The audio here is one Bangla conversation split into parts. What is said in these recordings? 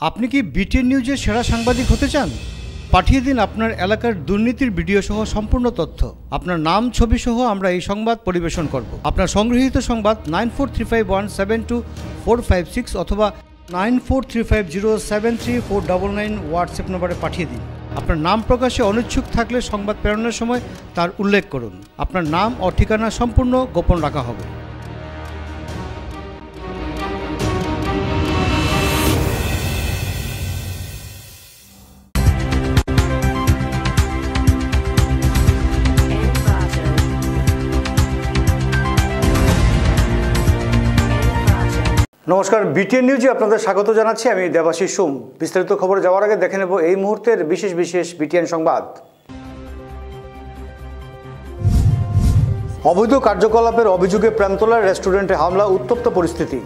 আপনি কি বিটিএন নিউজের সেরা সাংবাদিক হতে চান? পাঠিয়ে দিন আপনার এলাকার দুর্নীতির ভিডিও সহ সম্পূর্ণ তথ্য। আপনার নাম, ছবি সহ আমরা এই সংবাদ পরিবেশন করব। আপনার সংগৃহীত সংবাদ nine four three five one seven two four five six অথবা nine four three five zero seven three four double nine WhatsApp নম্বরে পাঠিয়ে দিন। আপনার নাম প্রকাশে অনিচ্ছুক থাকলে সংবাদ প্রেরণের সময় তার উল্লেখ করুন। আপনার নাম ও ঠিকানা সম্পূর্ণ গোপন রাখা হবে। নমস্কার বিটিএন নিউজে আপনাদের স্বাগত জানাচ্ছি। আমি দেবাশিস সুম। বিস্তারিত খবর যাওয়ার আগে দেখে নেব এই মুহূর্তের বিশেষ বিশেষ বিটিএন সংবাদ। অবৈধ কার্যকলাপের অভিযোগে প্রেমতলার রেস্টুরেন্টে হামলা, উত্তপ্ত পরিস্থিতি।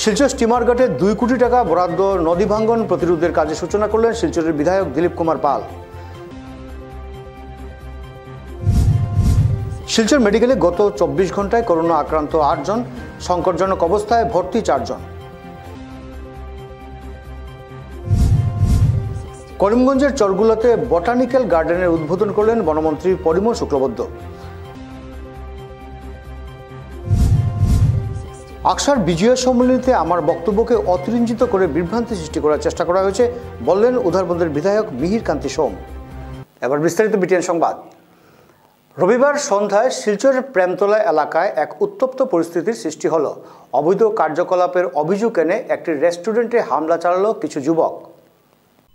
শিলচর স্টিমার ঘাটে দুই কোটি টাকা বরাদ্দ নদী ভাঙ্গন প্রতিরোধের কাজে সূচনা করলেন শিলচরের বিধায়ক দিলীপ কুমার পাল। শিলচর মেডিকেলে গত চব্বিশ ঘন্টায় করোনা আক্রান্ত আটজন, সংকটজনক অবস্থায় ভর্তি চারজন। করিমগঞ্জের চরগুলাতে বটানিক্যাল গার্ডেনের উদ্বোধন করলেন বনমন্ত্রী পরিমল শুক্লবদ্ধ আকসার বিজয় সম্মেলনীতে আমার বক্তব্যকে অতিরঞ্জিত করে বিভ্রান্তি সৃষ্টি করার চেষ্টা করা হয়েছে, বললেন উধারবন্দের বিধায়ক মিহির কান্তি সোম। এবার বিস্তারিত বিটিএন সংবাদ। রবিবার সন্ধ্যায় শিলচরের প্রেমতলা এলাকায় এক উত্তপ্ত পরিস্থিতির সৃষ্টি হলো। অবৈধ কার্যকলাপের অভিযোগ এনে একটি রেস্টুরেন্টে হামলা চালালো কিছু যুবক।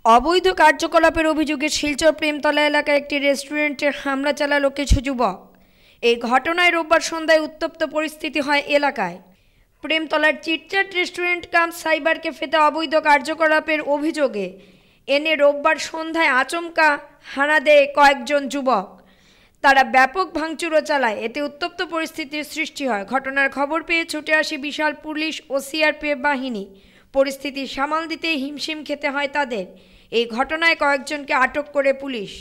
অবৈধ কার্যকলাপের অভিযোগে শিলচর প্রেমতলা এলাকায় একটি রেস্টুরেন্টে হামলা চালালো কিছু যুবক। এই ঘটনায় রোববার সন্ধ্যায় উত্তপ্ত পরিস্থিতি হয় এলাকায়। প্রেমতলার চিটচাট রেস্টুরেন্ট কাম সাইবার ক্যাফেতে অবৈধ কার্যকলাপের অভিযোগে এনে রোববার সন্ধ্যায় আচমকা হানা দেয় কয়েকজন যুবক। তারা ব্যাপক ভাঙচুরও চালায়। এতে উত্তপ্ত পরিস্থিতির সৃষ্টি হয়। ঘটনার খবর পেয়ে ছুটে আসে বিশাল পুলিশ ও সিআরপিএফ বাহিনী। পরিস্থিতি সামাল দিতে হিমশিম খেতে হয় তাদের। এই ঘটনায় কয়েকজনকে আটক করে পুলিশ।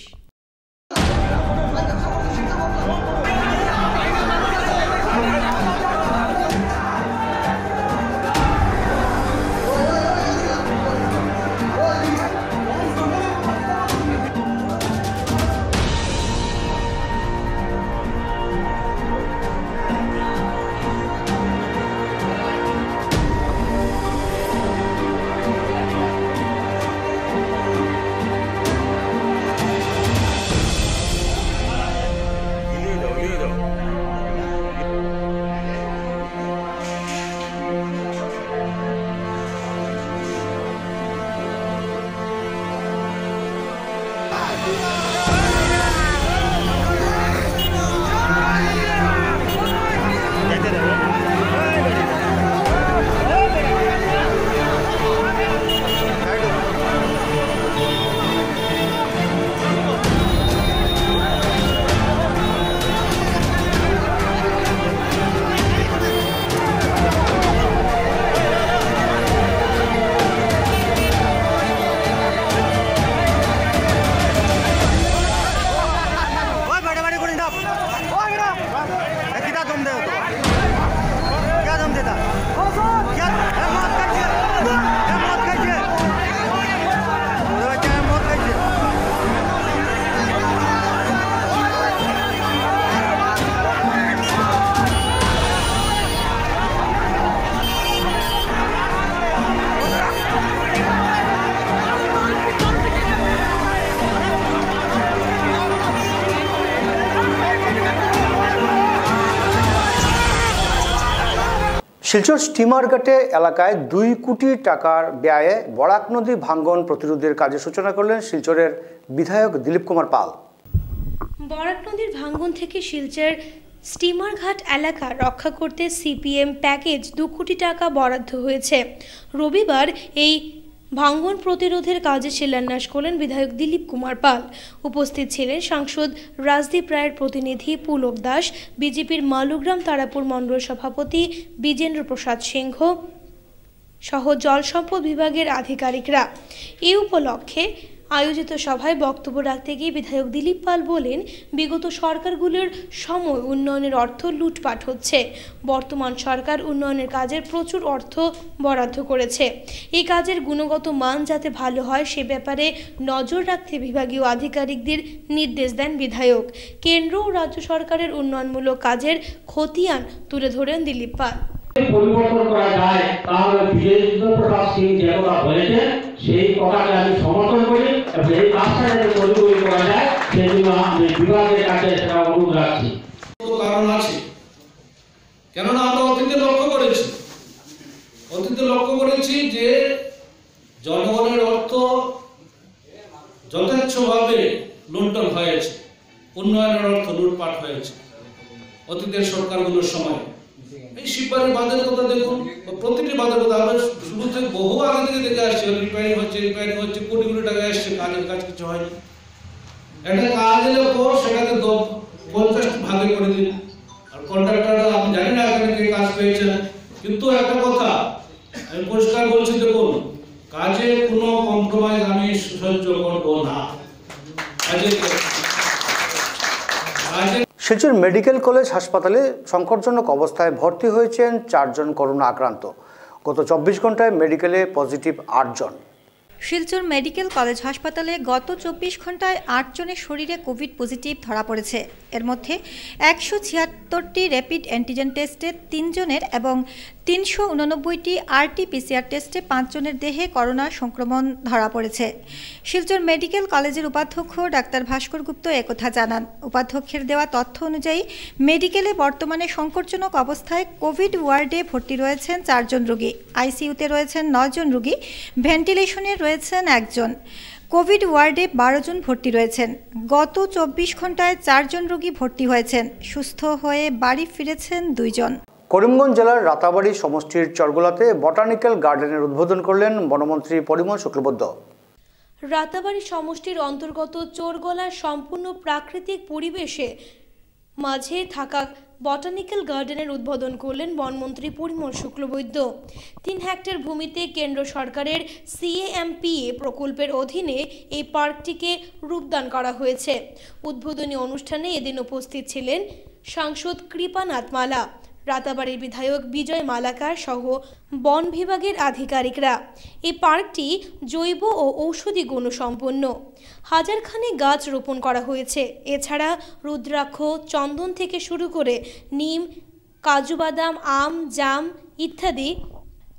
শিলচর স্টিমার ঘাটে এলাকায় দুই কোটি টাকার ব্যয়ে বরাক নদী ভাঙ্গন প্রতিরোধের কাজে সূচনা করলেন শিলচরের বিধায়ক দিলীপ কুমার পাল। বরাক নদীর ভাঙ্গন থেকে শিলচর স্টিমার ঘাট এলাকা রক্ষা করতে সিপিএম প্যাকেজ দু কোটি টাকা বরাদ্দ হয়েছে। রবিবার এই ভাঙ্গন প্রতিরোধের কাজে শিলান্যাস করলেন বিধায়ক দিলীপ কুমার পাল। উপস্থিত ছিলেন সাংসদ রাজদীপ রায়ের প্রতিনিধি পুলক দাস, বিজেপির মালুগ্রাম তারাপুর মণ্ডল সভাপতি বিজেন্দ্র প্রসাদ সিংহ সহ জল সম্পদ বিভাগের আধিকারিকরা। এই উপলক্ষে আয়োজিত সভায় বক্তব্য রাখতে গিয়ে বিধায়ক দিলীপ পাল বলেন, বিগত সরকারগুলোর সময় উন্নয়নের অর্থ লুটপাট হচ্ছে। বর্তমান সরকার উন্নয়নের কাজের প্রচুর অর্থ বরাদ্দ করেছে। এই কাজের গুণগত মান যাতে ভালো হয়, সে ব্যাপারে নজর রাখতে বিভাগীয় আধিকারিকদের নির্দেশ দেন বিধায়ক। কেন্দ্র ও রাজ্য সরকারের উন্নয়নমূলক কাজের খতিয়ান তুলে ধরেন দিলীপ পাল। পরিবর্তন করা যায়, তাহলে বিজেন্দ্র প্রসাদ সিং যে কথা বলেছেন, সেই কথাকে আমি সমর্থন করি এবং এই কাজটা যাতে করা যায় সেই জন্য আমি বিভাগের কাছে সেটা অনুরোধ রাখছি। কারণ আছে। কেননা আমরা অতীতে লক্ষ্য করেছি। অতীতে লক্ষ্য করেছি যে জনগণের অর্থ যথেচ্ছভাবে লুণ্ঠন হয়েছে। উন্নয়নের অর্থ লুটপাট হয়েছে। অতীতের সরকারগুলোর সময়। এই শিববাড়ির বাঁধের কথা দেখুন প্রতিটি বাঁধের কথা আমরা শুরু থেকে বহু আগে থেকে দেখে আসছি, রিপেয়ারিং হচ্ছে রিপেয়ারিং হচ্ছে, কোটি কোটি টাকা এসছে কাজের কাজ কিছু হয়নি। একটা কাজ এলে পর সেটাকে পঞ্চাশ ভাগে করে দিন। আর জানি না এখানে কে কাজ পেয়েছেন, কিন্তু একটা কথা, আমি পরিষ্কার বলছি, দেখুন, কাজে কোনো কম্প্রোমাইজ আমি সহ্য করব না। শিলচর মেডিকেল কলেজ হাসপাতালে সংকটজনক অবস্থায় ভর্তি হয়েছেন চারজন করোনা আক্রান্ত। গত চব্বিশ ঘন্টায় মেডিকেলে পজিটিভ আটজন। শিলচর মেডিকেল কলেজ হাসপাতালে গত চব্বিশ ঘন্টায় আটজনের শরীরে কোভিড পজিটিভ ধরা পড়েছে। এর মধ্যে একশো ছিয়াত্তরটি র্যাপিড অ্যান্টিজেন টেস্টে তিনজনের এবং তিনশো উননব্বইটি আরটি পিসিআর টেস্টে পাঁচজনের দেহে করোনা সংক্রমণ ধরা পড়েছে। শিলচর মেডিকেল কলেজের উপাধ্যক্ষ ডাক্তার ভাস্কর গুপ্ত একথা জানান। উপাধ্যক্ষের দেওয়া তথ্য অনুযায়ী, মেডিকেলে বর্তমানে সংকটজনক অবস্থায় কোভিড ওয়ার্ডে ভর্তি রয়েছেন চারজন রোগী। আইসিইউতে রয়েছেন নজন রোগী। ভেন্টিলেশনে রয়েছেন একজন। কোভিড ওয়ার্ডে বারো জন ভর্তি রয়েছেন। গত চব্বিশ ঘন্টায় চারজন রোগী ভর্তি হয়েছেন। সুস্থ হয়ে বাড়ি ফিরেছেন দুইজন করিমগঞ্জ জেলার রাতাবাড়ি সমষ্টির চরগোলাতে বটানিক্যাল গার্ডেনের উদ্বোধন করলেন বনমন্ত্রী পরিমল শুক্লবদ্ধ রাতাবাড়ি সমষ্টির অন্তর্গত চোরগোলার সম্পূর্ণ প্রাকৃতিক পরিবেশে মাঝে থাকা বটানিক্যাল গার্ডেনের উদ্বোধন করলেন বনমন্ত্রী পরিমল শুক্লবৈদ্য। তিন হেক্টর ভূমিতে কেন্দ্র সরকারের সিএএমপিএ প্রকল্পের অধীনে এই পার্কটিকে রূপদান করা হয়েছে। উদ্বোধনী অনুষ্ঠানে এদিন উপস্থিত ছিলেন সাংসদ কৃপানাথ মালা রাতাবাড়ির বিধায়ক বিজয় মালাকার সহ বন বিভাগের আধিকারিকরা। এই পার্কটি জৈব ও ঔষধি গুণসম্পন্ন। হাজারখানে গাছ রোপণ করা হয়েছে। এছাড়া রুদ্রাক্ষ, চন্দন থেকে শুরু করে নিম, কাজু বাদাম, আম, জাম ইত্যাদি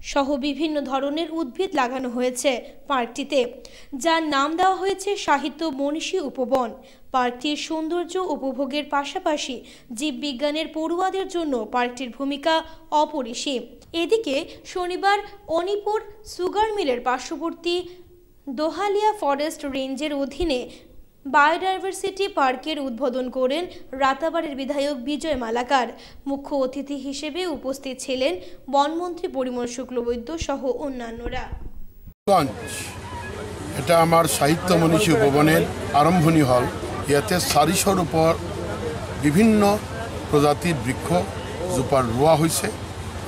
সহ বিভিন্ন ধরনের উদ্ভিদ লাগানো হয়েছে পার্কটিতে। যার নাম দেওয়া হয়েছে সাহিত্য মনীষী উপবন। পার্কটির সৌন্দর্য উপভোগের পাশাপাশি জীববিজ্ঞানের পড়ুয়াদের জন্য পার্কটির ভূমিকা অপরিসীম। এদিকে শনিবার অনিপুর সুগার মিলের পার্শ্ববর্তী দোহালিয়া ফরেস্ট রেঞ্জের অধীনে বায়োডাইভার্সিটি পার্কের উদ্বোধন করেন রাতাবাড়ির বিধায়ক বিজয় মালাকার। মুখ্য অতিথি হিসেবে উপস্থিত ছিলেন বনমন্ত্রী পরিমল শুক্লবৈদ্য সহ অন্যান্যরা। এটা আমাৰ সাহিত্য মনীষী উপবনের আৰম্ভণি হ'ল। ইয়াতে চাৰিশৰ ওপৰ বিভিন্ন প্ৰজাতিৰ বৃক্ষ জোপা ৰোৱা হৈছে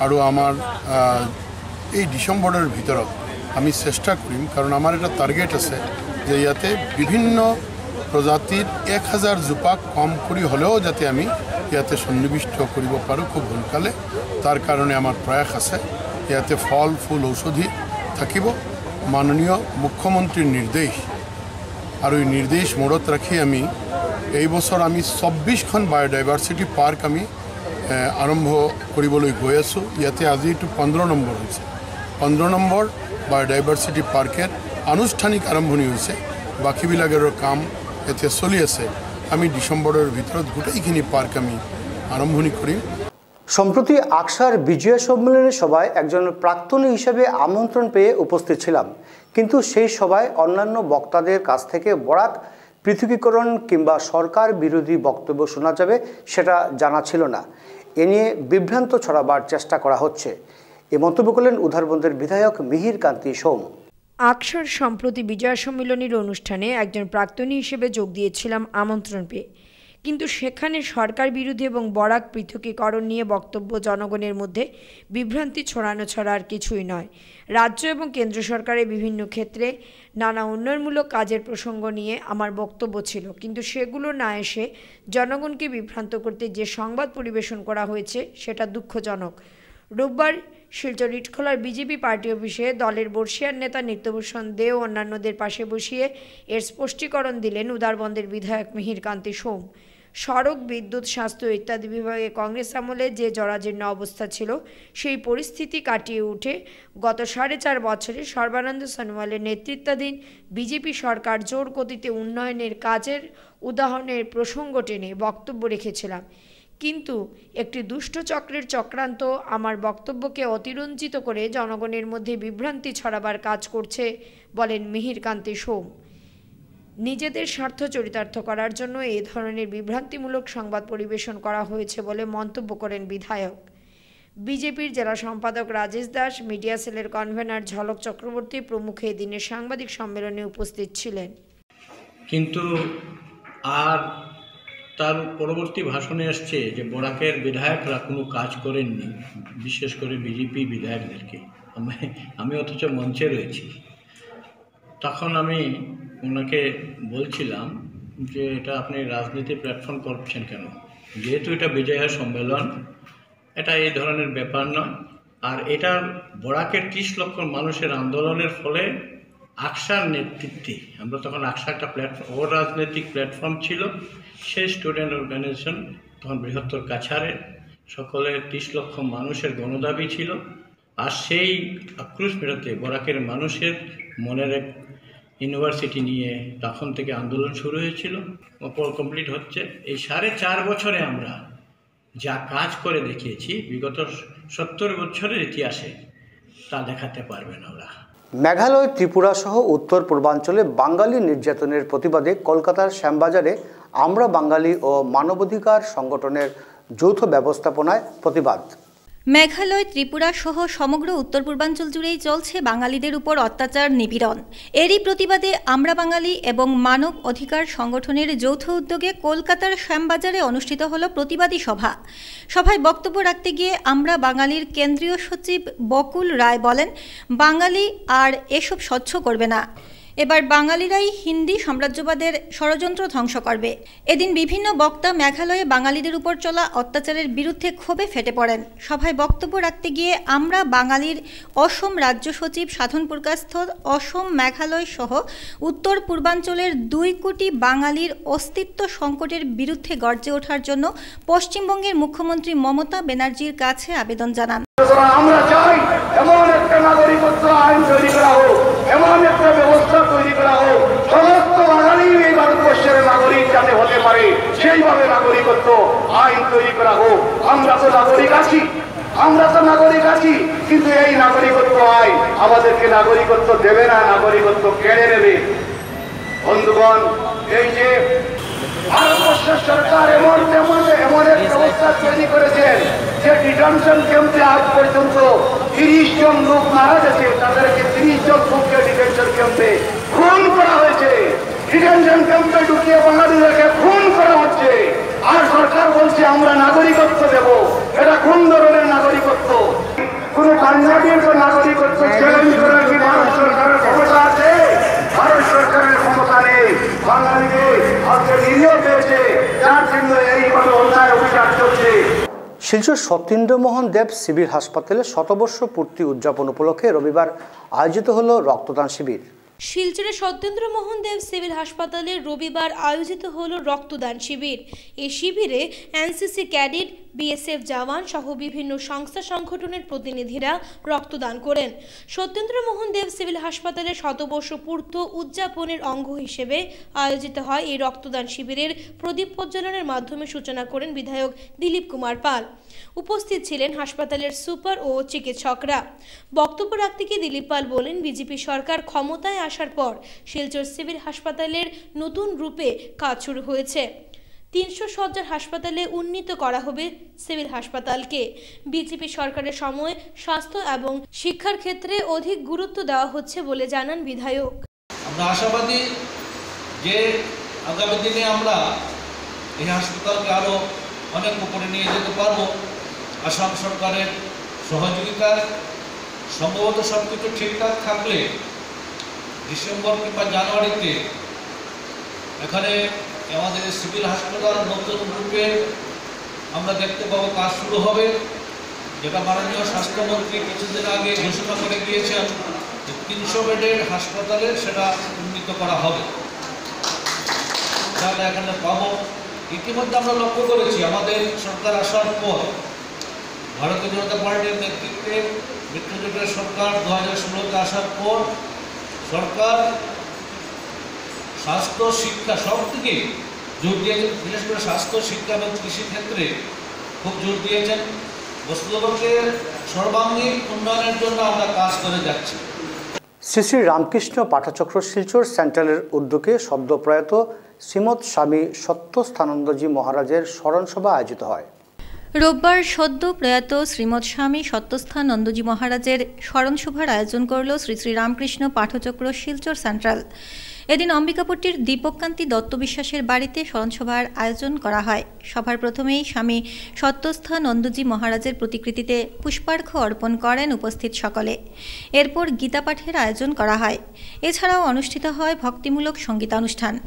আৰু আমাৰ এই ডিচেম্বৰৰ ভিতৰত আমি চেষ্টা কৰিম, কাৰণ আমাৰ এটা টাৰ্গেট আছে যে ইয়াতে বিভিন্ন প্ৰজাতিৰ এক হাজাৰ জোপা কম কৰি হ'লেও যাতে আমি ইয়াতে সন্নিৱিষ্ট কৰিব পাৰোঁ খুব সোনকালে। তাৰ কাৰণে আমাৰ প্ৰয়াস আছে, ইয়াতে ফল, ফুল, ঔষধি থাকিব। মাননীয় মুখ্যমন্ত্ৰীৰ নিৰ্দেশ আৰু এই নিৰ্দেশ মূৰত ৰাখি আমি। এই বছৰ আমি চৌব্বিছখন বায়'ডাইভাৰ্চিটি পাৰ্ক আমি আৰম্ভ কৰিবলৈ গৈ আছোঁ। ইয়াতে আজি এইটো পোন্ধৰ নম্বৰ হৈছে। পোন্ধৰ নম্বৰ বায়'ডাইভাৰ্চিটি পাৰ্কের আনুষ্ঠানিক আৰম্ভণি হৈছে। বাকীবিলাকৰ কাম এতিয়া চলি আছে। আমি ডিচেম্বৰৰ ভিতৰত গোটেইখিনি পাৰ্ক আমি আৰম্ভণি কৰিম। সম্প্রতি আকসার বিজয়া সম্মেলনের সভায় একজন প্রাক্তনী হিসেবে আমন্ত্রণ পেয়ে উপস্থিত ছিলাম। কিন্তু সেই সভায় অন্যান্য বক্তাদের কাছ থেকে বরাত, পৃথকীকরণ কিংবা সরকার বিরোধী বক্তব্য শোনা যাবে সেটা জানা ছিল না। এ নিয়ে বিভ্রান্ত ছড়াবার চেষ্টা করা হচ্ছে। এ মন্তব্য করলেন উধারবন্দের বিধায়ক মিহির কান্তি সোম। আকসার সম্প্রতি বিজয় সম্মিলনীর অনুষ্ঠানে একজন প্রাক্তনী হিসেবে যোগ দিয়েছিলাম আমন্ত্রণ পেয়ে। কিন্তু সেখানে সরকার বিরোধী এবং বরাক পৃথকীকরণ নিয়ে বক্তব্য জনগণের মধ্যে বিভ্রান্তি ছড়ানো ছাড়া আর কিছুই নয়। রাজ্য এবং কেন্দ্র সরকারের বিভিন্ন ক্ষেত্রে নানা উন্নয়নমূলক কাজের প্রসঙ্গ নিয়ে আমার বক্তব্য ছিল। কিন্তু সেগুলো না এসে জনগণকে বিভ্রান্ত করতে যে সংবাদ পরিবেশন করা হয়েছে সেটা দুঃখজনক। রোববার শিলচর ইটখোলার বিজেপি পার্টি অফিসে দলের বর্ষিয়ার নেতা নিত্যভূষণ দে ও অন্যান্যদের পাশে বসিয়ে এর স্পষ্টীকরণ দিলেন উদারবন্দের বিধায়ক মিহির কান্তি সোম। সড়ক, বিদ্যুৎ, স্বাস্থ্য ইত্যাদি বিভাগে কংগ্রেস আমলে যে জরাজীর্ণ অবস্থা ছিল, সেই পরিস্থিতি কাটিয়ে উঠে গত সাড়ে চার বছরে সর্বানন্দ সোনোয়ালের নেতৃত্বাধীন বিজেপি সরকার জোর গতিতে উন্নয়নের কাজের উদাহরণের প্রসঙ্গ টেনে বক্তব্য রেখেছিলাম। কিন্তু একটি দুষ্ট চক্রের চক্রান্ত আমার বক্তব্যকে অতিরঞ্জিত করে জনগণের মধ্যে বিভ্রান্তি ছড়াবার কাজ করছে বলেন মিহির কান্তি সোম। নিজেদের স্বার্থ চরিতার্থ করার জন্য এ ধরনের বিভ্রান্তিমূলক সংবাদ পরিবেশন করা হয়েছে বলে মন্তব্য করেন বিধায়ক। বিজেপির জেলা সম্পাদক রাজেশ দাস, মিডিয়া সেলের কনভেনার ঝলক চক্রবর্তী প্রমুখ দিনের সাংবাদিক সম্মেলনে উপস্থিত ছিলেন। কিন্তু আর তার পরবর্তী ভাষণে আসছে যে বরাকের বিধায়করা কোনো কাজ করেননি, বিশেষ করে বিজেপি বিধায়কদেরকে। আমি আমি অথচ মঞ্চে রয়েছি। তখন আমি ওনাকে বলছিলাম যে এটা আপনি রাজনীতি প্ল্যাটফর্ম করছেন কেন? যেহেতু এটা বিজয়া সম্মেলন, এটা এই ধরনের ব্যাপার নয়। আর এটা বরাকের ত্রিশ লক্ষ মানুষের আন্দোলনের ফলে আকসার নেতৃত্বে, আমরা তখন আকসা একটা প্ল্যাটফর্ম ও রাজনৈতিক প্ল্যাটফর্ম ছিল, সেই স্টুডেন্ট অর্গানাইজেশন তখন বৃহত্তর কাছারে সকলের ত্রিশ লক্ষ মানুষের গণদাবি ছিল। আর সেই আক্রোশ মেটাতে বরাকের মানুষের মনের এক ইউনিভার্সিটি নিয়ে তখন থেকে আন্দোলন শুরু হয়েছিল কমপ্লিট হচ্ছে। এই সাড়ে চার বছরে আমরা যা কাজ করে দেখিয়েছি, বিগত সত্তর বছরের ইতিহাসে, তা দেখাতে পারবেন ওরা মেঘালয়, ত্রিপুরা সহ উত্তর পূর্বাঞ্চলে বাঙালি নির্যাতনের প্রতিবাদে কলকাতার শ্যামবাজারে আমরা বাঙালি ও মানবাধিকার সংগঠনের যৌথ ব্যবস্থাপনায় প্রতিবাদ। মেঘালয়, ত্রিপুরা সহ সমগ্র উত্তর পূর্বাঞ্চল জুড়েই চলছে বাঙালিদের উপর অত্যাচার, নিপীড়ন। এরই প্রতিবাদে আমরা বাঙালি এবং মানব অধিকার সংগঠনের যৌথ উদ্যোগে কলকাতার শ্যামবাজারে অনুষ্ঠিত হল প্রতিবাদী সভা। সভায় বক্তব্য রাখতে গিয়ে আমরা বাঙালির কেন্দ্রীয় সচিব বকুল রায় বলেন, বাঙালি আর এসব স্বচ্ছ করবে না। এবার বাঙালিরাই হিন্দি সাম্রাজ্যবাদের ষড়যন্ত্র ধ্বংস করবে। এদিন বিভিন্ন বক্তা মেঘালয়ে বাঙালিদের উপর চলা অত্যাচারের বিরুদ্ধে ক্ষোভে ফেটে পড়েন। সভায় বক্তব্য রাখতে গিয়ে আমরা বাঙালির অসম রাজ্য সচিব সাধন প্রকাশস্থ অসম মেঘালয় সহ উত্তর পূর্বাঞ্চলের দুই কোটি বাঙালির অস্তিত্ব সংকটের বিরুদ্ধে গর্জে ওঠার জন্য পশ্চিমবঙ্গের মুখ্যমন্ত্রী মমতা ব্যানার্জির কাছে আবেদন জানান। আমরা নাগরিকত্ব আইন তৈরি করা হোক এমন একটা ব্যবস্থা তৈরি করা হোক সমস্ত বাঙালি এই ভারতবর্ষের নাগরিক যাতে হতে পারে সেইভাবে নাগরিকত্ব আইন তৈরি করা হোক। আমরা তো নাগরিক আছি। আমরা তো নাগরিক আছি। কিন্তু এই নাগরিকত্ব আইন আমাদেরকে নাগরিকত্ব দেবে না, নাগরিকত্ব কেড়ে নেবে। বন্ধুগণ, এই যে ভারতবর্ষের সরকার এমন তেমন এমন এক ব্যবস্থা তৈরি করেছেন যে ডিটেনশন ক্যাম্পে আজ পর্যন্ত তিরিশ জন লোক মারা গেছে। তাদেরকে তিরিশ জন লোককে ডিটেনশন ক্যাম্পে খুন করা হয়েছে। ডিটেনশন ক্যাম্পে ঢুকিয়ে বাঙালিদেরকে খুন করা হচ্ছে। আর সরকার বলছে, আমরা নাগরিকত্ব দেব। এটা কোন ধরনের নাগরিকত্ব? কোন পাঞ্জাবের তো নাগরিকত্ব চ্যালেঞ্জ করার কি ভারত সরকারের ক্ষমতা আছে? ভারত সরকারের ক্ষমতা নেই। বাঙালিকে আজকে নিরীহ পেয়েছে। যার জন্য এইভাবে অন্যায় অভিযান চলছে। শিলচর সতীন্দ্রমোহন দেব সিভিল হাসপাতালে শতবর্ষ পূর্তি উদযাপন উপলক্ষে রবিবার আয়োজিত হল রক্তদান শিবির। শিলচরে সত্যেন্দ্র মোহন দেব সিভিল হাসপাতালে রবিবার আয়োজিত হলো রক্তদান শিবির। এই শিবিরে এনসিসি ক্যাডেট বিএসএফ জওয়ান সহ বিভিন্ন সংস্থা সংগঠনের প্রতিনিধিরা রক্তদান করেন। সত্যেন্দ্র মোহন দেব সিভিল হাসপাতালে শতবর্ষ পূর্ত উদযাপনের অঙ্গ হিসেবে আয়োজিত হয় এই রক্তদান শিবিরের প্রদীপ প্রজ্বলনের মাধ্যমে সূচনা করেন বিধায়ক দিলীপ কুমার পাল। উপস্থিত ছিলেন হাসপাতালের সুপার ও চিকিৎসকরা। বক্তব্য রাখতে গিয়ে দিলীপ পাল বলেন, বিজেপি সরকার ক্ষমতায় আসার পর শিলচর সিভিল হাসপাতালের নতুন রূপে কাজ শুরু হয়েছে। তিনশো শয্যার হাসপাতালে উন্নীত করা হবে সিভিল হাসপাতালকে। বিজেপি সরকারের সময় স্বাস্থ্য এবং শিক্ষার ক্ষেত্রে অধিক গুরুত্ব দেওয়া হচ্ছে বলে জানান বিধায়ক। আমরা আশাবাদী যে আগামী দিনে আমরা এই হাসপাতালকে আরও অনেক উপরে নিয়ে যেতে পারব। আসাম সরকারের সহযোগিতায় সম্ভবত সব কিছু ঠিকঠাক থাকলে ডিসেম্বর কিংবা জানুয়ারিতে এখানে আমাদের সিভিল হাসপাতাল নতুন রূপে আমরা দেখতে পাবো কাজ শুরু হবে। যেটা মাননীয় স্বাস্থ্যমন্ত্রী কিছুদিন আগে ঘোষণা করে গিয়েছেন যে তিনশো বেডের হাসপাতালে সেটা উন্নীত করা হবে। তাহলে এখানে পাবো। ইতিমধ্যে আমরা লক্ষ্য করেছি, আমাদের সরকার আসার পর ভারতীয় জনতা পার্টির নেতৃত্বে মিত্রজোটের সরকার দু হাজার ষোলোতে আসার পর সরকার স্বাস্থ্য শিক্ষা সব দিকে জোর দিয়েছেন। বিশেষ করে স্বাস্থ্য শিক্ষা এবং কৃষি ক্ষেত্রে খুব জোর দিয়েছেন। বস্তুতপক্ষের সর্বাঙ্গীন উন্নয়নের জন্য আমরা কাজ করে যাচ্ছি। শ্রী শ্রী রামকৃষ্ণ পাঠচক্র শিলচর সেন্ট্রালের উদ্যোগে সদ্যপ্রয়াত শ্রীমৎ স্বামী সত্যস্থানন্দজি মহারাজের স্মরণসভা আয়োজিত হয়। রোববার সদ্য প্রয়াত শ্রীমৎ স্বামী সত্যস্থান নন্দজি মহারাজের স্মরণসভার আয়োজন করল শ্রী শ্রী রামকৃষ্ণ পাঠচক্র শিলচর সেন্ট্রাল। এদিন অম্বিকাপট্টির দীপককান্তি দত্ত বিশ্বাসের বাড়িতে স্মরণসভার আয়োজন করা হয়। সভার প্রথমেই স্বামী সত্যস্থা নন্দজি মহারাজের প্রতিকৃতিতে পুষ্পার্ঘ অর্পণ করেন উপস্থিত সকলে। এরপর গীতা পাঠের আয়োজন করা হয়। এছাড়াও অনুষ্ঠিত হয় ভক্তিমূলক সঙ্গীতানুষ্ঠান।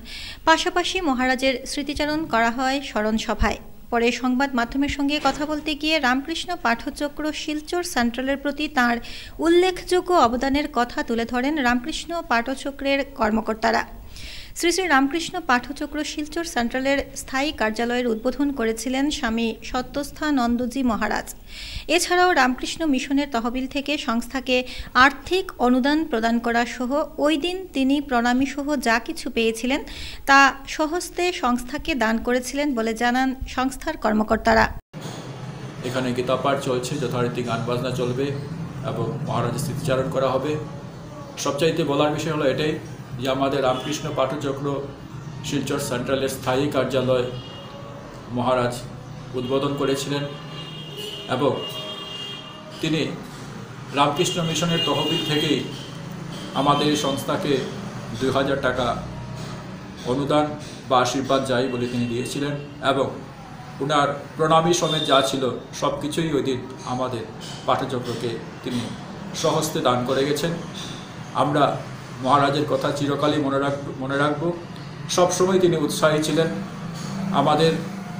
পাশাপাশি মহারাজের স্মৃতিচারণ করা হয় স্মরণ সভায় পরে সংবাদ মাধ্যমের সঙ্গে কথা বলতে গিয়ে রামকৃষ্ণ পাঠচক্র শিলচর সেন্ট্রালের প্রতি তার উল্লেখযোগ্য অবদানের কথা তুলে ধরেন রামকৃষ্ণ পাঠচক্রের কর্মকর্তারা। শ্রী শ্রী রামকৃষ্ণ পাঠচক্র শিলচর সেন্ট্রালের স্থায়ী কার্যালয়ের উদ্বোধন করেছিলেন স্বামী সত্যস্থানন্দজি মহারাজ। এছাড়াও রামকৃষ্ণ মিশনের তহবিল থেকে সংস্থাকে আর্থিক অনুদান প্রদান করা সহ ওই দিন তিনি প্রণামী সহ যা কিছু পেয়েছিলেন তা সহস্তে সংস্থাকে দান করেছিলেন বলে জানান সংস্থার কর্মকর্তারা। এখানে গীতাপাঠ চলছে, যথারীতি গান বাজনা চলবে এবং মহারাজের স্মৃতিচারণ করা হবে। সবচাইতে বলার বিষয় হলো এটাই যে আমাদের রামকৃষ্ণ পাঠচক্র শিলচর সেন্ট্রালের স্থায়ী কার্যালয় মহারাজ উদ্বোধন করেছিলেন এবং তিনি রামকৃষ্ণ মিশনের তহবিল থেকেই আমাদের এই সংস্থাকে দুই হাজার টাকা অনুদান বা আশীর্বাদ যাই বলে তিনি দিয়েছিলেন এবং ওনার প্রণামী সমেত যা ছিল সব কিছুই ওই দিন আমাদের পাঠচক্রকে তিনি সহস্তে দান করে গেছেন। আমরা মহারাজের কথা চিরকালই মনে রাখব মনে রাখব। সবসময় তিনি উৎসাহী ছিলেন। আমাদের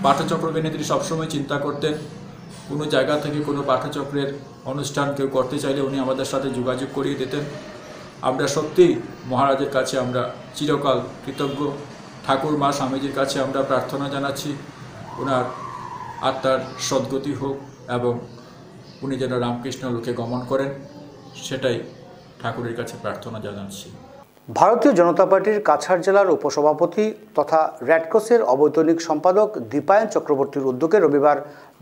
পাঠচক্রকে তিনি সবসময় চিন্তা করতেন। কোনো জায়গা থেকে কোনো পাঠচক্রের অনুষ্ঠান কেউ করতে চাইলে উনি আমাদের সাথে যোগাযোগ করিয়ে দিতেন। আমরা সত্যিই মহারাজের কাছে আমরা চিরকাল কৃতজ্ঞ। ঠাকুর মা স্বামীজির কাছে আমরা প্রার্থনা জানাচ্ছি। ওনার আত্মার সদ্গতি হোক এবং উনি যেন রামকৃষ্ণ লোকে গমন করেন, সেটাই ঠাকুরের কাছে প্রার্থনা জানাচ্ছি। ভারতীয় জনতা পার্টির কাছাড় জেলার উপসভাপতি তথা রেডক্রসের অবৈতনিক সম্পাদক দীপায়ন চক্রবর্তীর উদ্যোগে রবিবার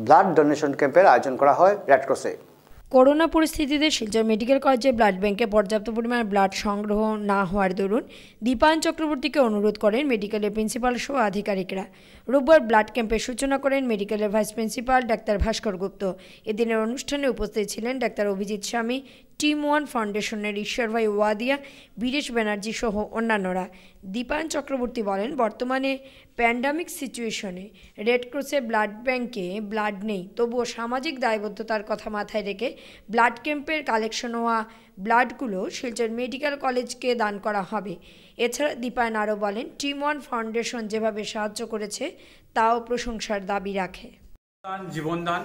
ব্লাড ডোনেশন ক্যাম্পের আয়োজন করা হয় রেডক্রসে। করোনা পরিস্থিতিতে শিলচর মেডিকেল কলেজে ব্লাড ব্যাংকে পর্যাপ্ত পরিমাণে ব্লাড সংগ্রহ না হওয়ার দরুন দীপায়ন চক্রবর্তীকে অনুরোধ করেন মেডিকেলের প্রিন্সিপাল সহ আধিকারিকরা। রোববার ব্লাড ক্যাম্পের সূচনা করেন মেডিকেলের vice principal doctor Bhaskar Gupta. এদিনের অনুষ্ঠানে উপস্থিত ছিলেন ডাক্তার অভিজিৎ স্বামী টিম ওয়ান ফাউন্ডেশনের ঈশ্বরভাই ওয়াদিয়া, বীরেশ ব্যানার্জি সহ অন্যান্যরা। দীপায়ন চক্রবর্তী বলেন, বর্তমানে প্যান্ডামিক সিচুয়েশনে রেড ক্রসের ব্লাড ব্যাংকে ব্লাড নেই। তবুও সামাজিক দায়বদ্ধতার কথা মাথায় রেখে ব্লাড ক্যাম্পের কালেকশন হওয়া ব্লাডগুলো শিলচর মেডিকেল কলেজকে দান করা হবে। এছাড়া দীপায়ন আরও বলেন, টিম ওয়ান ফাউন্ডেশন যেভাবে সাহায্য করেছে, তাও প্রশংসার দাবি রাখে। জীবনদান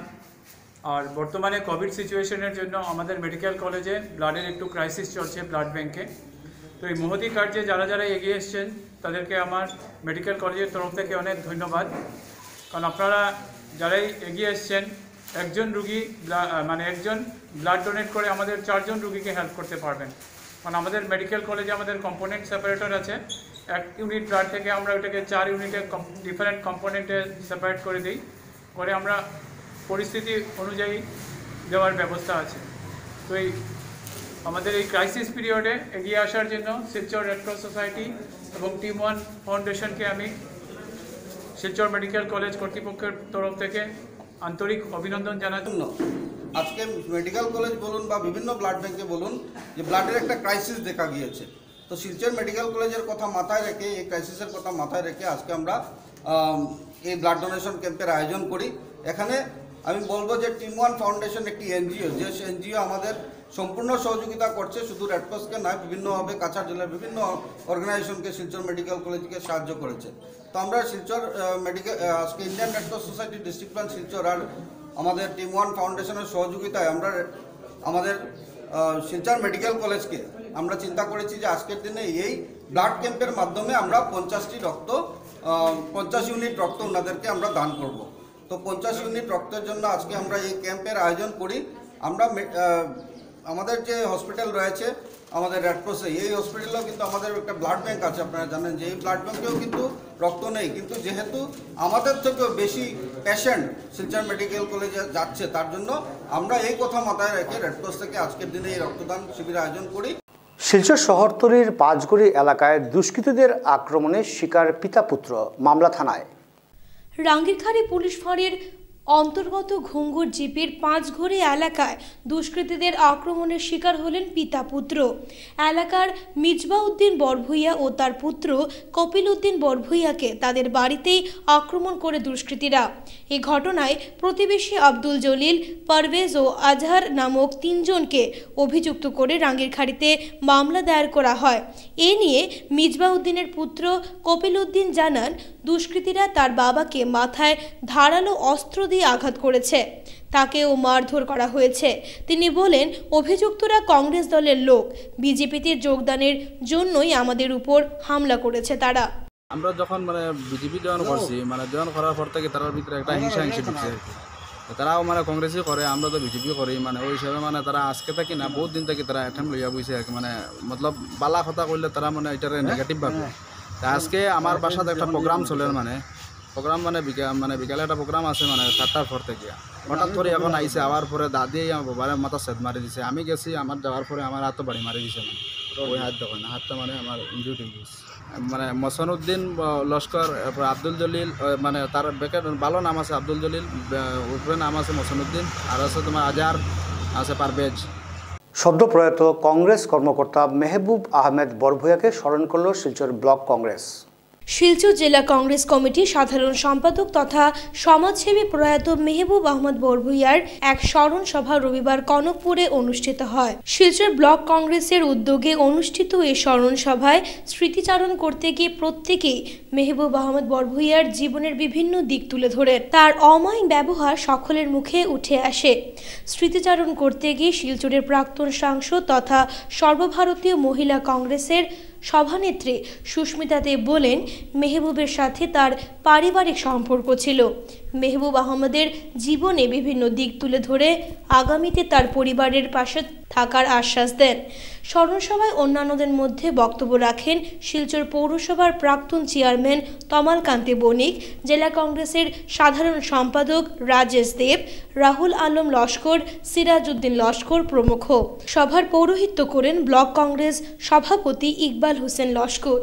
আর বর্তমানে কোভিড সিচুয়েশনের জন্য আমাদের মেডিকেল কলেজে ব্লাডের একটু ক্রাইসিস চলছে ব্লাড ব্যাংকে তো এই মহতি কার্যে যারা যারা এগিয়ে এসছেন, তাদেরকে আমার মেডিকেল কলেজের তরফ থেকে অনেক ধন্যবাদ। কারণ আপনারা যারাই এগিয়ে এসছেন, একজন রুগী মানে একজন ব্লাড ডোনেট করে আমাদের চারজন রুগীকে হেল্প করতে পারবেন। কারণ আমাদের মেডিকেল কলেজে আমাদের কম্পোনেন্ট সেপারেটর আছে। এক ইউনিট ব্লাড থেকে আমরা ওটাকে চার ইউনিটে ডিফারেন্ট কম্পোনেন্টে সেপারেট করে দিই। করে আমরা পরিস্থিতি অনুযায়ী দেওয়ার ব্যবস্থা আছে। তো এই আমাদের এই ক্রাইসিস পিরিয়ডে এগিয়ে আসার জন্য শিলচর রেড ক্রস সোসাইটি এবং টিম ওয়ান ফাউন্ডেশনকে আমি শিলচর মেডিকেল কলেজ কর্তৃপক্ষের তরফ থেকে আন্তরিক অভিনন্দন জানাচ্ছি। আজকে মেডিকেল কলেজ বলুন বা বিভিন্ন ব্লাড ব্যাঙ্কে বলুন, যে ব্লাডের একটা ক্রাইসিস দেখা গিয়েছে। তো শিলচর মেডিকেল কলেজের কথা মাথায় রেখে, এই ক্রাইসিসের কথা মাথায় রেখে আজকে আমরা এই ব্লাড ডোনেশন ক্যাম্পের আয়োজন করি। এখানে আমি বলব যে টিম ওয়ান ফাউন্ডেশন একটি এনজিও, যে এনজিও আমাদের সম্পূর্ণ সহযোগিতা করছে, শুধু রেডক্রসকে নয়, বিভিন্নভাবে কাছাড় জেলার বিভিন্ন অর্গানাইজেশনকে শিলচর মেডিকেল কলেজকে সাহায্য করেছে। তো আমরা শিলচর মেডিকেল আজকে Indian red cross society district plan Silchar আর আমাদের টিম ওয়ান ফাউন্ডেশনের সহযোগিতায় আমরা আমাদের শিলচর মেডিকেল কলেজকে আমরা চিন্তা করেছি যে আজকের দিনে এই ব্লাড ক্যাম্পের মাধ্যমে আমরা পঞ্চাশটি রক্ত পঞ্চাশ ইউনিট রক্ত ওনাদেরকে আমরা দান করব। তো পঞ্চাশ ইউনিট রক্তের জন্য আজকে আমরা এই ক্যাম্পের আয়োজন করি। আমরা আমাদের যে হসপিটাল রয়েছে, আমাদের রেডক্রসে এই হসপিটালেও কিন্তু আমাদের একটা ব্লাড ব্যাঙ্ক আছে, আপনারা জানেন যে এই ব্লাড ব্যাঙ্কেও কিন্তু রক্ত নেই। কিন্তু যেহেতু আমাদের থেকেও বেশি পেশেন্ট শিলচর মেডিকেল কলেজে যাচ্ছে, তার জন্য আমরা এই কথা মাথায় রেখে রেডক্রস থেকে আজকের দিনে এই রক্তদান শিবির আয়োজন করি। শিলচর শহরতলির পাঁচগড়ি এলাকায় দুষ্কৃতীদের আক্রমণে শিকার পিতা পুত্র মামলা থানায়। রাঙ্গিরখাড়ি পুলিশ ফাঁড়ির অন্তর্গত ঘুঙ্গুর জিপির পাঁচঘড়ি এলাকায় দুষ্কৃতীদের আক্রমণের শিকার হলেন পিতা পুত্র। এলাকার মিজবা উদ্দিন বরভুইয়া ও তার পুত্র কপিল উদ্দিন বরভুইয়াকে তাদের বাড়িতেই আক্রমণ করে দুষ্কৃতীরা। এই ঘটনায় প্রতিবেশী আব্দুল জলিল, পারভেজ ও আজহার নামক তিনজনকে অভিযুক্ত করে রাঙ্গিরখাড়িতে মামলা দায়ের করা হয়। এ নিয়ে মিজবাউদ্দিনের পুত্র কপিল উদ্দিন জানান, দুষ্কৃতীরা তার বাবাকে মাথায় ধারালো অস্ত্র দিয়ে আঘাত করেছে। তাকেও মারধর করা হয়েছে। তিনি বলেন, অভিযুক্তরা কংগ্রেস দলের লোক। বিজেপিতে যোগদানের জন্যই আমাদের উপর হামলা করেছে তারা। আমরা যখন মানে বিজেপি জয়েন করছি মানে জয়েন করার পর থেকে তার ভিতরে একটা হিংসা হিংসি ঢুকছে। তারাও মানে কংগ্রেসই করে, আমরা তো বিজেপি করি মানে ওই হিসাবে মানে তারা আজকে থাকি না, বহুত দিন থেকে তারা অ্যাটেম্প লইয়া কি মানে মতলব বালা কথা কইলে তারা মানে এটারে নেগেটিভ ভাবে। আজকে আমার বাসাতে একটা প্রোগ্রাম চলে মানে প্রোগ্রাম মানে মানে বিকালে একটা প্রোগ্রাম আছে মানে সাতটার পর থেকে। হঠাৎ করে এখন আইসে আবার পরে দাদি আমার বাবার মাথা সেদ মারি দিছে। আমি গেছি, আমার যাওয়ার পরে আমার হাতও বাড়ি মারি দিছে। মানে ওই হাত দেখেন হাতটা মানে আমার ইঞ্জুরি হয়েছে মানে মসনুদ্দিন লস্কর আব্দুল জলিল মানে তার বেকার ভালো নাম আছে আব্দুল জলিল উপরে নাম আছে মসনুদ্দিন, আর আছে তোমার আজার আছে পারভেজ। সদ্যপ্রয়াত কংগ্রেস কর্মকর্তা মেহবুব আহমেদ বরভুয়াকে স্মরণ করল শিলচর ব্লক কংগ্রেস। শিলচর জেলা কংগ্রেস কমিটির সাধারণ সম্পাদক তথা সমাজসেবী প্রয়াত মেহবুব আহমদ বরভুইয়ার এক স্মরণ সভা রবিবার কনকপুরে অনুষ্ঠিত হয়। শিলচর ব্লক কংগ্রেসের উদ্যোগে অনুষ্ঠিত এই স্মরণ সভায় স্মৃতিচারণ করতে গিয়ে প্রত্যেকেই মেহবুব আহমদ বরভুইয়ার জীবনের বিভিন্ন দিক তুলে ধরেন তার অমায়িক ব্যবহার সকলের মুখে উঠে আসে। স্মৃতিচারণ করতে গিয়ে শিলচরের প্রাক্তন সাংসদ তথা সর্বভারতীয় মহিলা কংগ্রেসের সভানেত্রী সুস্মিতা দেব বলেন মেহবুবের সাথে তার পারিবারিক সম্পর্ক ছিল। মেহবুব আহমদের জীবনে বিভিন্ন দিক তুলে ধরে আগামীতে তার পরিবারের পাশে থাকার আশ্বাস দেন। স্মরণসভায় অন্যান্যদের মধ্যে বক্তব্য রাখেন শিলচর পৌরসভার প্রাক্তন চেয়ারম্যান তমাল কান্তি বণিক, জেলা কংগ্রেসের সাধারণ সম্পাদক রাজেশ দেব, রাহুল আলম লস্কর, সিরাজউদ্দিন লস্কর প্রমুখ। সভার পৌরোহিত্য করেন ব্লক কংগ্রেস সভাপতি ইকবাল হোসেন লস্কর।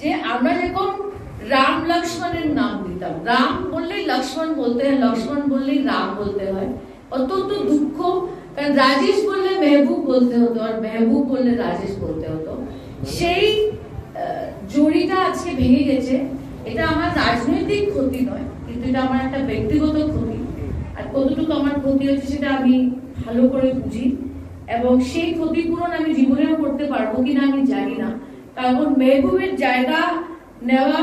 যে আমরা যখন রাম লক্ষ্মণের নাম দিতাম রাম বললেই লক্ষ্মণ বলতে হয়, লক্ষ্মণ বললেই রাম বলতে হয়। অত্যন্ত দুঃখ, কারণ রাজেশ বললে মেহবুব বলতে হতো আর মেহবুব বললে রাজেশ বলতে হতো। সেই জড়িটা আজকে ভেঙে গেছে। এটা আমার রাজনৈতিক ক্ষতি নয়, কিন্তু এটা আমার একটা ব্যক্তিগত ক্ষতি। আর কতটুকু আমার ক্ষতি হচ্ছে সেটা আমি ভালো করে বুঝি। এবং সেই ক্ষতিপূরণ আমি জীবনেও করতে পারব কিনা আমি জানি না। কারণ মেহবুবের জায়গা নেওয়া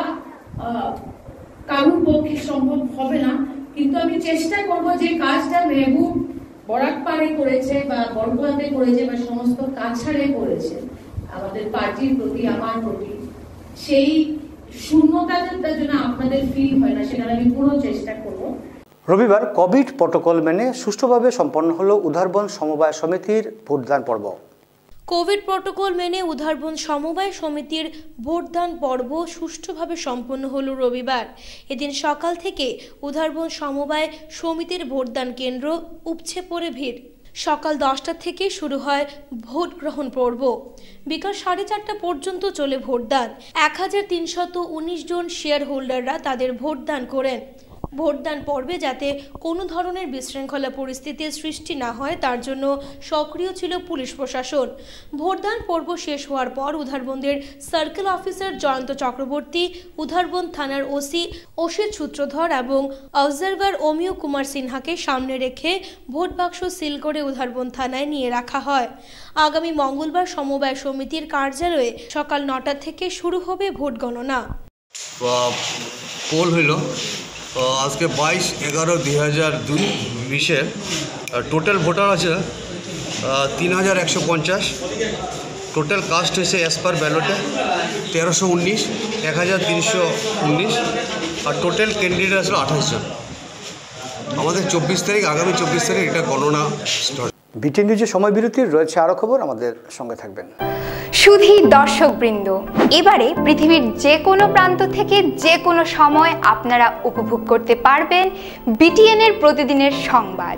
কারুর পক্ষে সম্ভব হবে না। কিন্তু আমি চেষ্টা করব যে কাজটা মেহবুব বরাকপাড়ে করেছে বা বরগুয়াতে করেছে বা সমস্ত কাছাড়ে করেছে। আমাদের পার্টির প্রতি, আমার প্রতি। সেই শূন্যতাটা যেন আপনাদের ফিল হয় না সেটা আমি পুরো চেষ্টা করব। রবিবার কোভিড প্রটোকল মেনে সুষ্ঠুভাবে সম্পন্ন হলো উদারবন সমবায় সমিতির ভোটদান পর্ব। কোভিড প্রটোকল মেনে উধারবন সমবায় সমিতির ভোটদান পর্ব সুষ্ঠুভাবে সম্পন্ন হল রবিবার। এদিন সকাল থেকে উধারবন সমবায় সমিতির ভোটদান কেন্দ্র উপচে পড়ে ভিড়। সকাল দশটা থেকে শুরু হয় ভোট গ্রহণ পর্ব। বিকাল সাড়ে চারটা পর্যন্ত চলে ভোটদান। এক হাজার তিনশত উনিশ জন শেয়ার হোল্ডাররা তাদের ভোটদান করেন। ভোটদান পর্বে যাতে কোনো ধরনের বিশৃঙ্খলা পরিস্থিতির সৃষ্টি না হয়, তার জন্য সক্রিয় ছিল পুলিশ প্রশাসন। ভোটদান পর্ব শেষ হওয়ার পর উধারবন্দের সার্কেল অফিসার জয়ন্ত চক্রবর্তী, উধারবন্দ থানার ওসি অসিত সূত্রধর এবং অবজারভার অমিয় কুমার সিনহাকে সামনে রেখে ভোট বাক্স সিল করে উধারবন্দ থানায় নিয়ে রাখা হয়। আগামী মঙ্গলবার সমবায় সমিতির কার্যালয়ে সকাল নটা থেকে শুরু হবে ভোট গণনা। পোল হইল। আজকে বাইশ এগারো দুই হাজার দুই, বিশে টোটাল ভোটার আছে তিন হাজার একশো পঞ্চাশ। টোটাল কাস্ট হয়েছে অ্যাজ পার ব্যালটে তেরোশো উনিশ, এক হাজার তিনশো উনিশ, আর টোটাল ক্যান্ডিডেট আসলো আঠাশ জন। আমাদের চব্বিশ তারিখ, আগামী চব্বিশ তারিখ এটা গণনা স্টার্ট বিটি নিউজের সময় বিরতির রয়েছে আরও খবর, আমাদের সঙ্গে থাকবেন। শুধু দর্শকবৃন্দ, এবারে পৃথিবীর যে কোনো প্রান্ত থেকে যে কোনো সময় আপনারা উপভোগ করতে পারবেন বিটিএন এর প্রতিদিনের সংবাদ।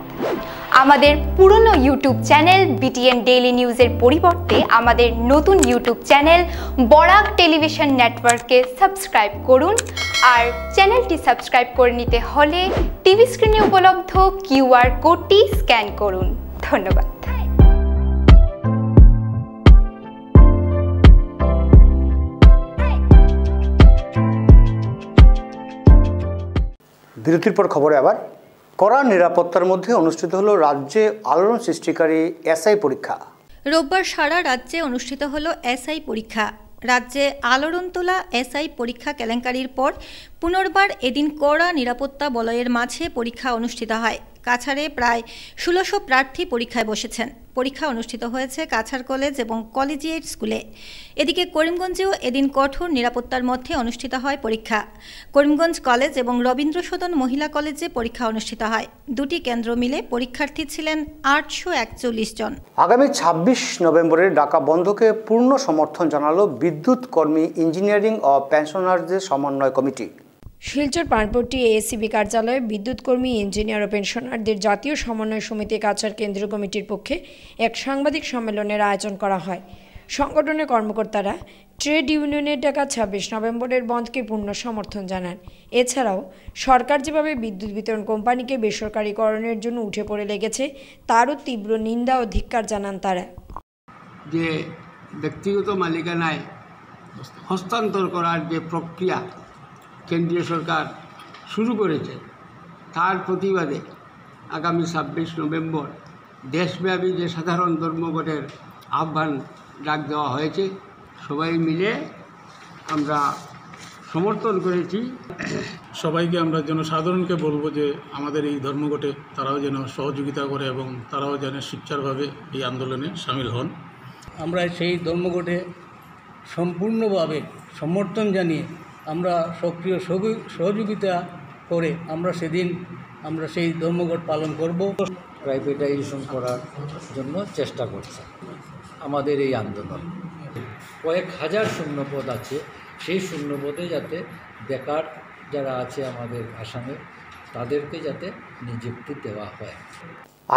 আমাদের পুরনো ইউটিউব চ্যানেল বিটিএন ডেইলি নিউজের পরিবর্তে আমাদের নতুন ইউটিউব চ্যানেল বরাক টেলিভিশন নেটওয়ার্ককে সাবস্ক্রাইব করুন আর চ্যানেলটি সাবস্ক্রাইব করে নিতে হলে টিভি স্ক্রিনে উপলব্ধ কিউআর কোডটি স্ক্যান করুন। ধন্যবাদ। বিরতির পর খবরে আবার। কড়া নিরাপত্তার মধ্যে অনুষ্ঠিত হলো রাজ্যে আলোড়ন সৃষ্টিকারী এসআই পরীক্ষা। রোববার সারা রাজ্যে অনুষ্ঠিত হলো এসআই পরীক্ষা। রাজ্যে আলোড়ন তোলা এসআই পরীক্ষা কেলেঙ্কারির পর পুনর্বার এদিন কড়া নিরাপত্তা বলয়ের মাঝে পরীক্ষা অনুষ্ঠিত হয়। কাছাড়ে প্রায় ষোলোশো প্রার্থী পরীক্ষায় বসেছেন। পরীক্ষা অনুষ্ঠিত হয়েছে কাছাড় কলেজ এবং কলেজিয়েট স্কুলে। এদিকে করিমগঞ্জেও এদিন কঠোর নিরাপত্তার মধ্যে অনুষ্ঠিত হয় পরীক্ষা। করিমগঞ্জ কলেজ এবং রবীন্দ্র সদন মহিলা কলেজে পরীক্ষা অনুষ্ঠিত হয়। দুটি কেন্দ্র মিলে পরীক্ষার্থী ছিলেন আটশো একচল্লিশ জন। আগামী ছাব্বিশ নভেম্বরের ডাকা বন্ধকে পূর্ণ সমর্থন জানালো বিদ্যুৎ কর্মী ইঞ্জিনিয়ারিং ও পেনশনারদের সমন্বয় কমিটি। শিলচর পানপট্টি এএসিবি কার্যালয়ে বিদ্যুৎ কর্মী ইঞ্জিনিয়ার ও পেনশনারদের জাতীয় সমন্বয় সমিতি কাছার কেন্দ্রীয় কমিটির পক্ষে এক সাংবাদিক সম্মেলনের আয়োজন করা হয়। সংগঠনের কর্মকর্তারা ট্রেড ইউনিয়নের ডাকা ছাব্বিশ নভেম্বরের বন্ধকে পূর্ণ সমর্থন জানান। এছাড়াও সরকার যেভাবে বিদ্যুৎ বিতরণ কোম্পানিকে বেসরকারীকরণের জন্য উঠে পড়ে লেগেছে, তারও তীব্র নিন্দা ও ধিক্কার জানান তারা। যে ব্যক্তিগত মালিকানায় হস্তান্তর করার যে প্রক্রিয়া কেন্দ্রীয় সরকার শুরু করেছে। তার প্রতিবাদে আগামী ছাব্বিশ নভেম্বর দেশব্যাপী যে সাধারণ ধর্মঘটের আহ্বান ডাক দেওয়া হয়েছে সবাই মিলে আমরা সমর্থন করেছি। সবাইকে আমরা যেন সাধারণকে বলব যে আমাদের এই ধর্মঘটে তারাও যেন সহযোগিতা করে এবং তারাও যেন শিক্ষারভাবে এই আন্দোলনে সামিল হন। আমরা সেই ধর্মঘটে সম্পূর্ণভাবে সমর্থন জানিয়ে আমরা সক্রিয় সহযোগিতা করে আমরা সেদিন আমরা সেই ধর্মঘট পালন করব। প্রাইভেটাইজেশন করার জন্য চেষ্টা করছে আমাদের এই আন্দোলন। কয়েক হাজার শূন্যপদ আছে সেই শূন্যপদে যাতে বেকার যারা আছে আমাদের আসামে তাদেরকে যাতে নিযুক্তি দেওয়া হয়।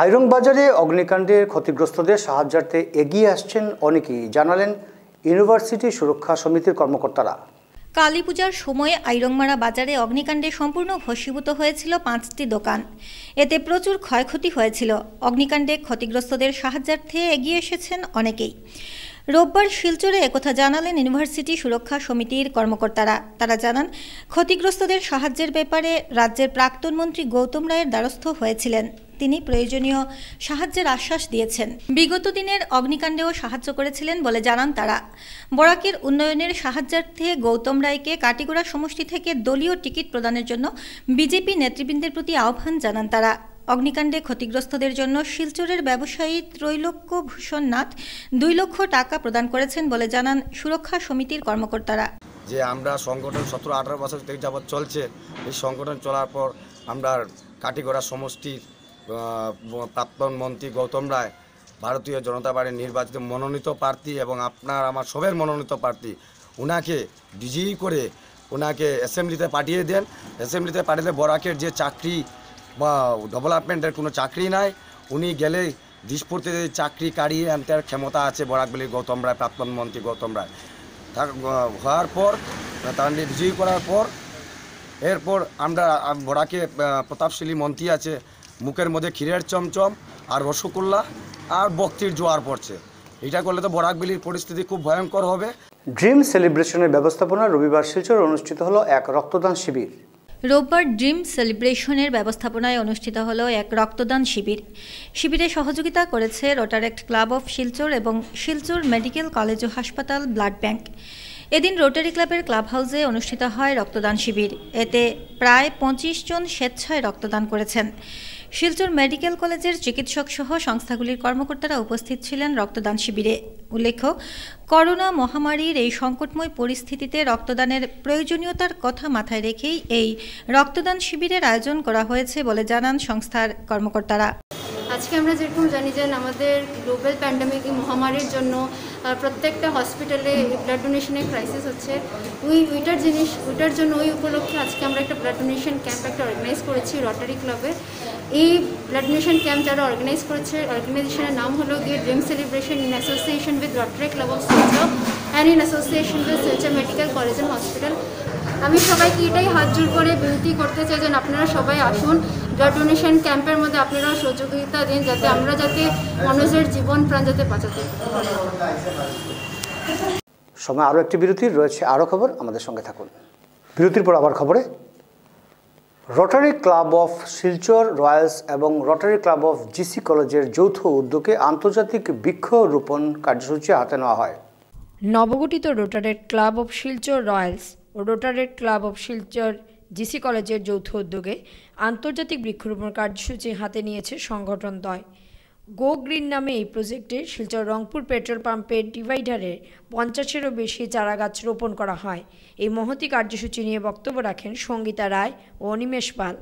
আইরং বাজারে অগ্নিকাণ্ডের ক্ষতিগ্রস্তদের সাহায্যার্থে এগিয়ে আসছেন অনেকেই জানালেন ইউনিভার্সিটি সুরক্ষা সমিতির কর্মকর্তারা। কালী পূজার সময়ে আইরংমারা বাজারে অগ্নিকাণ্ডে সম্পূর্ণ ভস্মীভূত হয়েছিল পাঁচটি দোকান। এতে প্রচুর ক্ষয়ক্ষতি হয়েছিল। অগ্নিকাণ্ডে ক্ষতিগ্রস্তদের সাহায্যার্থে এগিয়ে এসেছেন অনেকেই। রোববার শিলচরে একথা জানালেন ইউনিভার্সিটি সুরক্ষা সমিতির কর্মকর্তারা। তারা জানান, ক্ষতিগ্রস্তদের সাহায্যের ব্যাপারে রাজ্যের প্রাক্তন মন্ত্রী গৌতম রায়ের দ্বারস্থ হয়েছিলেন। তিনি প্রয়োজনীয় সাহায্যের আশ্বাস দিয়েছেন। বিগত দিনের অগ্নিকাণ্ডেও সাহায্য করেছিলেন বলে জানান তারা। বরাকের উন্নয়নের সাহায্যার্থে গৌতম রায়কে কাটিগড়া সমষ্টি থেকে দলীয় টিকিট প্রদানের জন্য বিজেপি নেতৃবৃন্দের প্রতি আহ্বান জানান তারা। অগ্নিকাণ্ডে ক্ষতিগ্রস্তদের জন্য শিলচরের ব্যবসায়ী ত্রৈলোক্য ভূষণ নাথ দুই লক্ষ টাকা প্রদান করেছেন বলে জানান সুরক্ষা সমিতির কর্মকর্তারা। যে আমরা সংগঠন সতেরো আঠারো বছর থেকে যাবৎ চলছে, এই সংগঠন চলার পর আমরা কাটিগড়া সমষ্টির প্রাক্তন মন্ত্রী গৌতম রায়, ভারতীয় জনতা পার্টির নির্বাচিত মনোনীত প্রার্থী এবং আপনার আমার সবের মনোনীত প্রার্থী ওনাকে ডিজি করে ওনাকে অ্যাসেম্বলিতে পাঠিয়ে দেন। অ্যাসেম্বলিতে পাঠিয়ে বরাকের যে চাকরি বা ডেভেলপমেন্টের কোনো চাকরি নাই। উনি গেলে দিশপুরতে চাকরি কাড়িয়ে আনতে ক্ষমতা আছে বরাকবেলির গৌতম রায়, প্রাক্তন মন্ত্রী গৌতম রায়। হওয়ার পর তার বিজয়ী করার পর, এরপর আমরা বড়াকে প্রতাপশালী মন্ত্রী আছে, মুখের মধ্যে ক্ষীরের চমচম আর রসগোল্লা আর বক্তির জোয়ার পড়ছে। এটা করলে তো বরাকবিলির পরিস্থিতি খুব ভয়ঙ্কর হবে। ড্রিম সেলিব্রেশনের ব্যবস্থাপনা রবিবার শিলচর অনুষ্ঠিত হলো এক রক্তদান শিবির। রোববার ড্রিম সেলিব্রেশনের ব্যবস্থাপনায় অনুষ্ঠিত হল এক রক্তদান শিবির। শিবিরে সহযোগিতা করেছে রোটারেক্ট ক্লাব অফ শিলচর এবং শিলচর মেডিকেল কলেজ ও হাসপাতাল ব্লাড ব্যাংক। এদিন রোটারি ক্লাবের ক্লাব হাউসে অনুষ্ঠিত হয় রক্তদান শিবির। এতে প্রায় পঁচিশ জন স্বেচ্ছায় রক্তদান করেছেন। শিলচর মেডিকেল কলেজের চিকিৎসক সহ সংস্থাগুলির কর্মকর্তারা উপস্থিত ছিলেন রক্তদান শিবিরে। উল্লেখ্য, করোনা মহামারীর এই সংকটময় পরিস্থিতিতে রক্তদানের প্রয়োজনীয়তার কথা মাথায় রেখেই এই রক্তদান শিবিরের আয়োজন করা হয়েছে বলে জানান সংস্থার কর্মকর্তারা। আজকে আমরা যেরকম জানি যে আমাদের গ্লোবাল প্যান্ডামিক এই মহামারীর জন্য প্রত্যেকটা হসপিটালে ব্লাড ডোনেশনের ক্রাইসিস হচ্ছে। ওই ওইটার জিনিস, ওইটার জন্য ওই উপলক্ষে আজকে আমরা একটা ব্লাড ডোনেশন ক্যাম্প একটা অর্গানাইজ করেছি রটারি ক্লাবে এই ব্লাড ডোনেশন ক্যাম্প যারা অর্গানাইজ করেছে অর্গানাইজেশনের নাম হলো গিয়ে dream celebration in association with Rotary club of Silchar and in association with Silchar medical college and hospital আমি সবাইকে এটাই হাত জোর করে বিনতি করতে চাই যে আপনারা সবাই আসুন। ব্লাড ডোনেশন ক্যাম্পের মধ্যে আপনারা সহযোগিতা দিন যাতে আমরা যাতে মানুষের জীবন প্রাণ যাতে বাঁচাতে সময় আরও একটি বিরতির রয়েছে আরও খবর আমাদের সঙ্গে থাকুন। বিরতির পর আবার খবরে। Rotary club of Silchar Royals এবং রোটারি ক্লাব অফ জিসি কলেজের যৌথ উদ্যোগে আন্তর্জাতিক বৃক্ষরোপণ কার্যসূচি হাতে নেওয়া হয়। নবগঠিত Rotaract club of Silchar Royals O Rotaract club of Silchar GC কলেজের যৌথ উদ্যোগে আন্তর্জাতিক বৃক্ষরোপণ কার্যসূচি হাতে নিয়েছে সংগঠন দ্বয় গো গ্রিন নামে এই প্রজেক্টে শিলচর রংপুর পেট্রোল পাম্পের ডিভাইডারে পঞ্চাশেরও বেশি চারাগাছ রোপণ করা হয়। এই মহতি কার্যসূচি নিয়ে বক্তব্য রাখেন সঙ্গীতা রায় ও অনিমেষ পাল।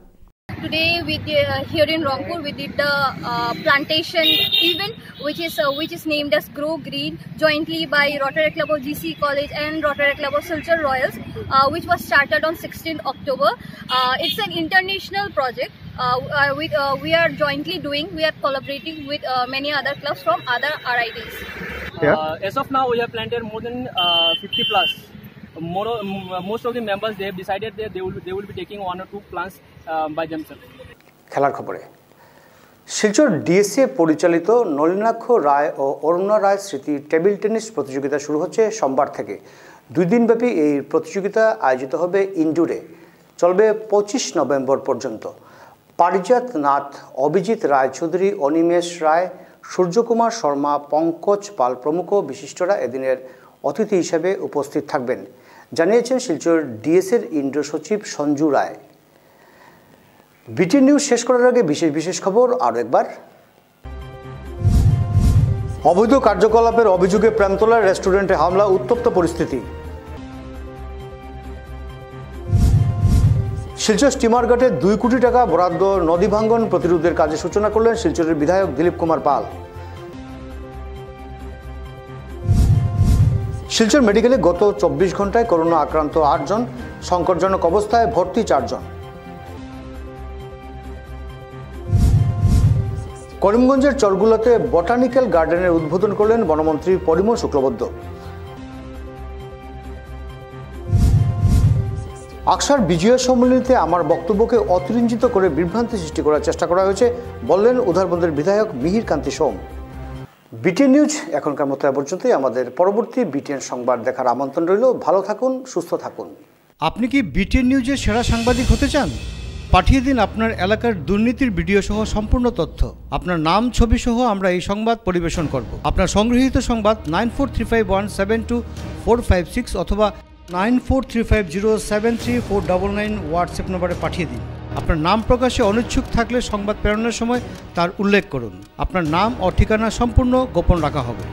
Today, we uh, here in Rangpur, we did the uh, plantation event, which is uh, which is named as Grow Green, jointly by Rotary Club of GC College and Rotary Club of Silchar Royals, uh, which was started on 16th October. Uh, it's an international project. Uh, uh, with, uh, we are jointly doing, we are collaborating with uh, many other clubs from other RITs. Uh, as of now, we have planted more than uh, 50 plus. More, m- most of the members they have decided that they will they will be taking one or two plants uh, by themselves. খেলার খবরে। শিলচর ডিএসএ পরিচালিত নলিনাক্ষ রায় ও অরুণা রায় স্মৃতি টেবিল টেনিস প্রতিযোগিতা শুরু হচ্ছে সোমবার থেকে। দুই দিনব্যাপী এই প্রতিযোগিতা আয়োজিত হবে ইন্ডোরে। চলবে পঁচিশ নভেম্বর পর্যন্ত। পারিজাত নাথ অভিজিৎ রায়চৌধুরী অনিমেষ রায় সূর্যকুমার শর্মা পঙ্কজ পাল প্রমুখ বিশিষ্টরা এদিনের অতিথি হিসেবে উপস্থিত থাকবেন। জানিয়েছেন শিলচর ডিএসের ইন্ডো সচিব সঞ্জু রায়। বিটি নিউজ শেষ করার আগে বিশেষ বিশেষ খবর আরও একবার। অবৈধ কার্যকলাপের অভিযোগে প্রেমতলার রেস্টুরেন্টে হামলা, উত্তপ্ত পরিস্থিতি। শিলচর স্টিমার ঘাটে দুই কোটি টাকা বরাদ্দ নদী ভাঙ্গন প্রতিরোধের কাজে সূচনা করলেন শিলচরের বিধায়ক দিলীপ কুমার পাল। শিলচর মেডিকেলে গত চব্বিশ ঘন্টায় করোনা আক্রান্ত আটজন, সংকটজনক অবস্থায় ভর্তি চারজন। করিমগঞ্জের চরগুলাতে বটানিক্যাল গার্ডেনের উদ্বোধন করলেন বনমন্ত্রী পরিমল শুক্লবদ্ধ আকসার বিজয় সম্মেলনীতে আমার বক্তব্যকে অতিরঞ্জিত করে বিভ্রান্তি সৃষ্টি করার চেষ্টা করা হয়েছে, বললেন উধারবন্দের বিধায়ক মিহির কান্তি সোম। বিটিএন নিউজ এখনকার মতো পর্যন্তই। আমাদের পরবর্তী বিটিএন সংবাদ দেখার আমন্ত্রণ রইল। ভালো থাকুন, সুস্থ থাকুন। আপনি কি বিটিএন নিউজের সেরা সাংবাদিক হতে চান? পাঠিয়ে দিন আপনার এলাকার দুর্নীতির ভিডিও সহ সম্পূর্ণ তথ্য। আপনার নাম, ছবি সহ আমরা এই সংবাদ পরিবেশন করব। আপনার সংগৃহীত সংবাদ nine four three five one seven two four five six অথবা nine four three five zero seven three four double nine WhatsApp নম্বরে পাঠিয়ে দিন। আপনার নাম প্রকাশে অনিচ্ছুক থাকলে সংবাদ প্রেরণের সময় তার উল্লেখ করুন। আপনার নাম ও ঠিকানা সম্পূর্ণ গোপন রাখা হবে।